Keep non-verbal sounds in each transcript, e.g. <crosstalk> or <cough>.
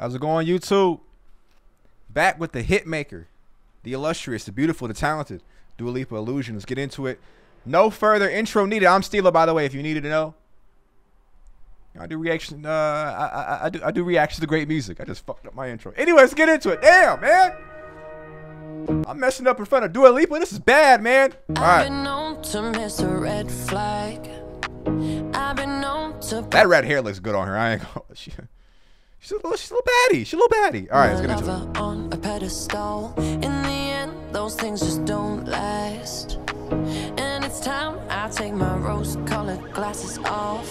How's it going, YouTube? Back with the hit maker, the illustrious, the beautiful, the talented Dua Lipa Illusion. Let's get into it. No further intro needed. I'm Stilo, by the way, if you needed to know. I do reaction. Uh, I, I, I do I do reactions to great music. I just fucked up my intro. Anyway, let's get into it. Damn, man. I'm messing up in front of Dua Lipa. This is bad, man. All right. That red hair looks good on her. I ain't gonna. She, she's a little, she's a little baddie. She's a little baddie. All right, let's get into it. On a pedestal. In the end, those things just don't last. And it's time I take my rose-colored glasses off.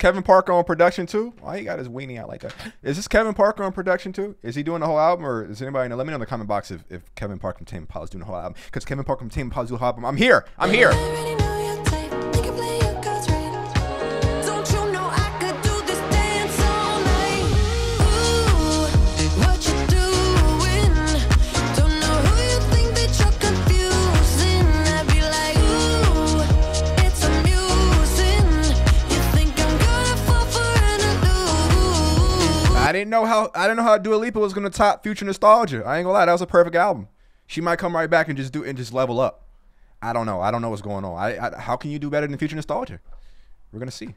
Kevin Parker on production too? Why he got his weenie out like that? Is this Kevin Parker on production too? Is he doing the whole album, or is anybody know? Let me know in the comment box if, if Kevin Parker from Tame Impala is doing the whole album. Because Kevin Parker from Tame Impala is doing the whole album. I'm here. I'm here. Didn't know how I didn't know how Dua Lipa was gonna top Future Nostalgia. I ain't gonna lie, that was a perfect album. She might come right back and just do and just level up. I don't know. I don't know what's going on. I, I how can you do better than Future Nostalgia? We're gonna see.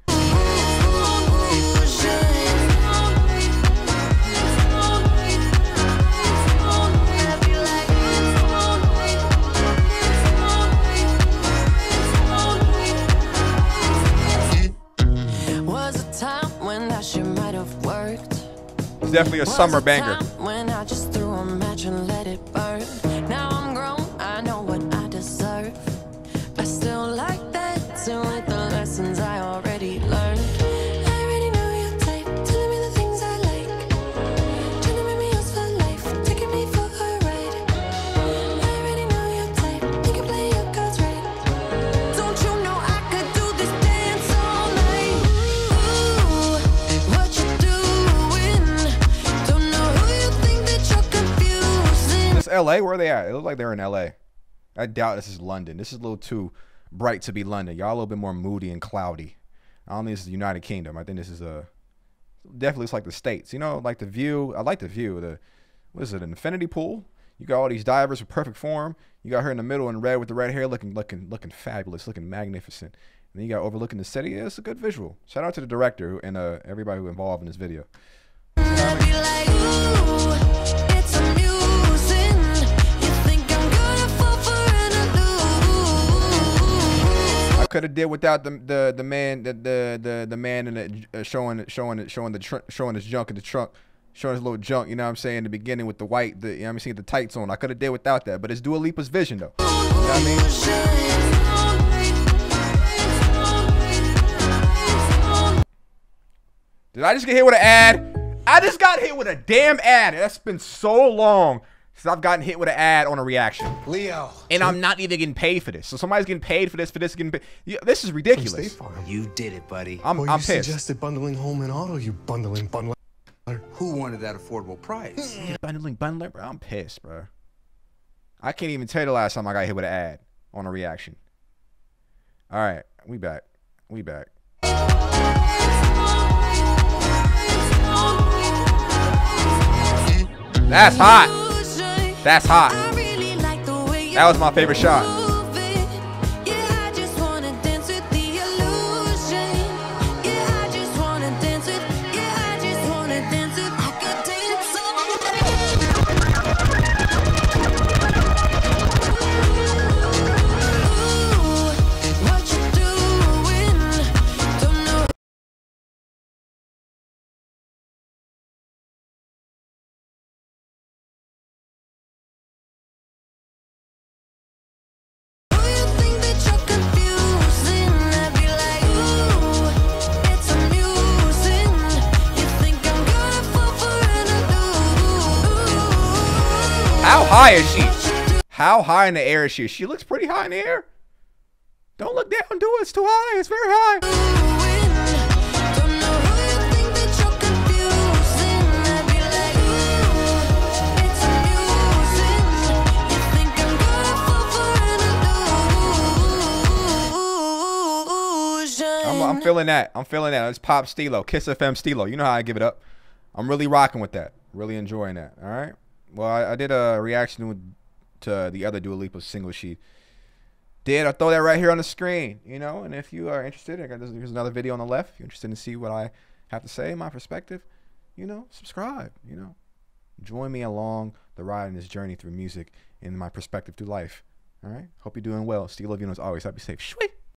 Definitely a summer banger. LA? Where are they at? It looks like they're in LA. I doubt this is London. This is a little too bright to be London. Y'all a little bit more moody and cloudy. I don't think this is the United Kingdom. I think this is a definitely looks like the States. You know, like the view. I like the view. The what is it? An infinity pool. You got all these divers with perfect form. You got her in the middle in red with the red hair, looking looking looking fabulous, looking magnificent. And then you got overlooking the city. Yeah, it's a good visual. Shout out to the director and uh, everybody who involved in this video. Did without the the the man the the the, the man in the uh, showing showing showing the tr- showing his junk in the trunk showing his little junk, you know what I'm saying, in the beginning with the white, the, you know what I'm saying, the tights on. I could have did without that, but it's Dua Lipa's vision, though. You know what I mean? Did I just get hit with an ad? I just got hit with a damn ad. That's been so long since I've gotten hit with an ad on a reaction. Leo. And I'm not even getting paid for this. So somebody's getting paid for this, for this, getting paid. Yeah, this is ridiculous. You did it, buddy. I'm, well, I'm you pissed. suggested bundling home and auto, you bundling bundler. Who wanted that affordable price? <laughs> yeah, bundling bundler, bro. I'm pissed, bro. I can't even tell you the last time I got hit with an ad on a reaction. All right, we back. We back. That's hot. That's hot. That was my favorite shot. How high is she? How high in the air is she? She looks pretty high in the air. Don't look down, do it. It's too high. It's very high. I'm feeling that. I'm feeling that. It's Pop Stilo, Kiss FM Stilo. You know how I give it up. I'm really rocking with that. Really enjoying that. All right. Well, I, I did a reaction to the other Dua Lipa single she did. I throw that right here on the screen. You know, and if you are interested, there's another video on the left. If you're interested to see what I have to say, my perspective, you know, subscribe. You know, join me along the ride in this journey through music and my perspective through life. All right. Hope you're doing well. Steve Love you as always. Happy safe. Shwee.